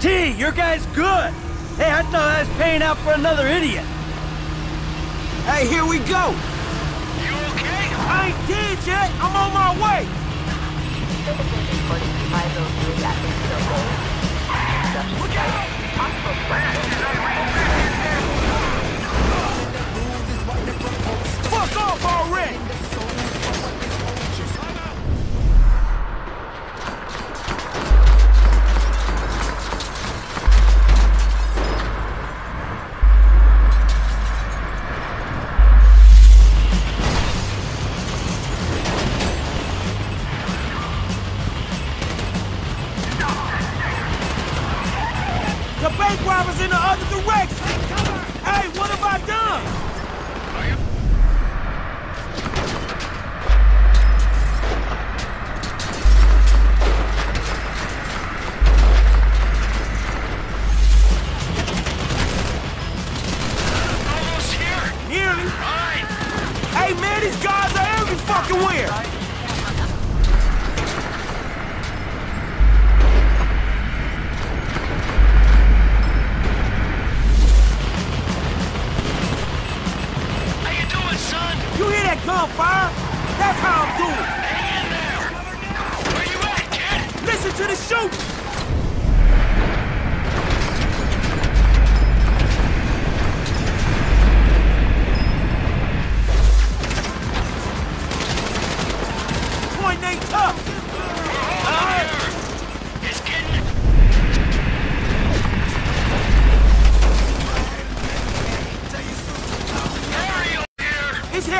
T, your guy's good. Hey, I thought I was paying out for another idiot. Hey, here we go. You okay? I ain't dead yet. I'm on my way. The bank robber's in the other direction. Hey, what have I done? Hear that? That's how I'm doing. Hang in there. Where you at, kid? Listen to the shooting.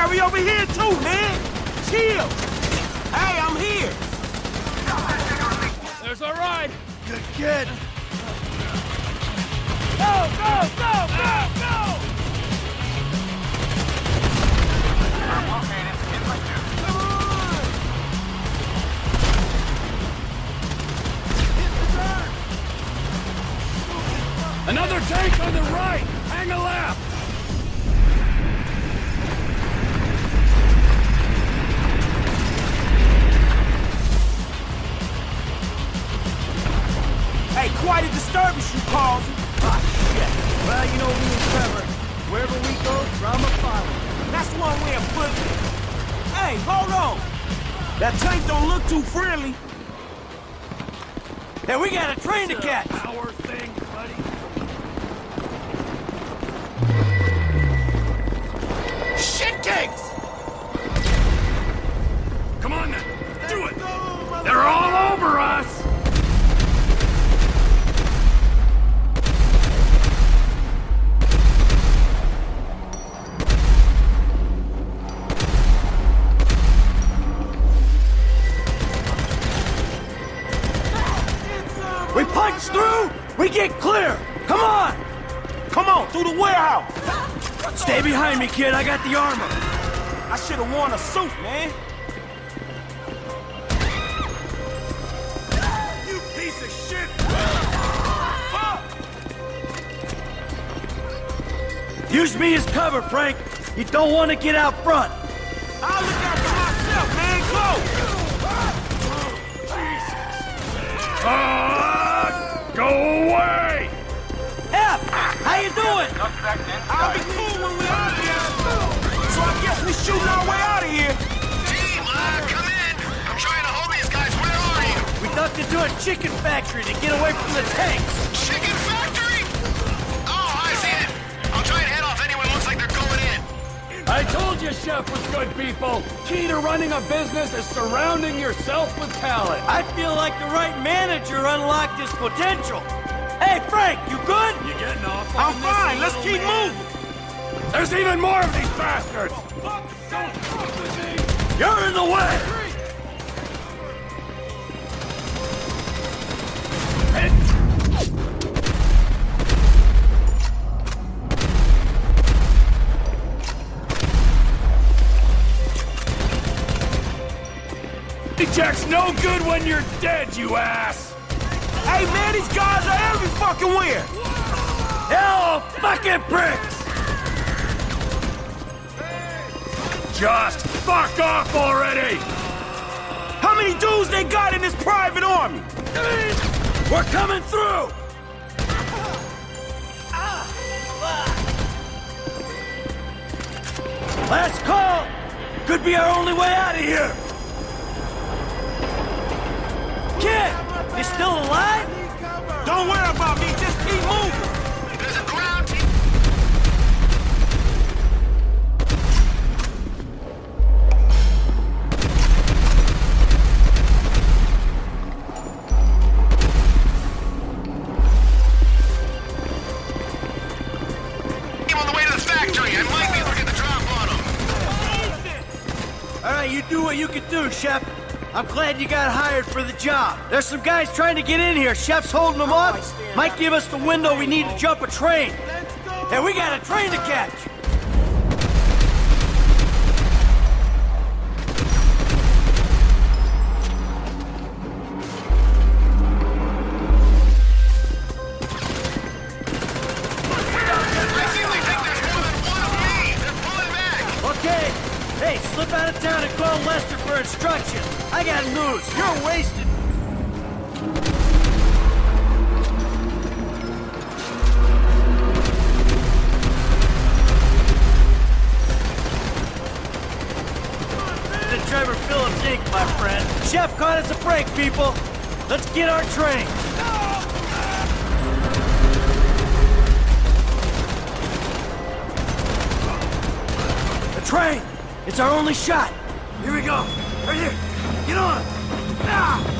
Here. Over here too, man. Chill. Hey, I'm here. There's a ride. Good kid. Go, go, go. Hey, hold on. That tank don't look too friendly. Hey, we got a train to catch. We get clear. Come on. Come on, through the warehouse. Stay behind me, kid. I got the armor. I should have worn a suit, man. You piece of shit. Fuck! Use me as cover, Frank. You don't want to get out front. I'll look after myself, man. Go! Ah, go away. F, how you doing? I'll be cool when we out here. So I guess we shooting our way out of here. Team, uh, come in. I'm trying to hold these guys. Where are you? We ducked into a chicken factory to get away from the tanks. Chicken factory? Oh, I see it. I'll try and head off anyone looks like they're going in. I told you Chef was good people. Key to running a business is surrounding yourself with talent. I feel like the right manager unlocked his potential. Hey, Frank, you good? You getting off I'm fine. Let's keep man? moving. There's even more of these bastards. Oh, fuck, don't fuck with me. You're in the way. Jack's no good when you're dead, you ass. Hey, man, these guys are every fucking where. They're all fucking bricks. Just fuck off already! How many dudes they got in this private army? We're coming through! Last call! Could be our only way out of here! Kid! you still alive? Keep moving! I'm glad you got hired for the job. There's some guys trying to get in here. Chef's holding them off. Might give us the window we need to jump a train. And we got a train to catch. People. Let's get our train. The train! It's our only shot! Here we go! Right here! Get on! Ah!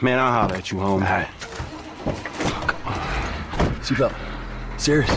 Man, I'll holler at you, homie. Seatbelt. Serious.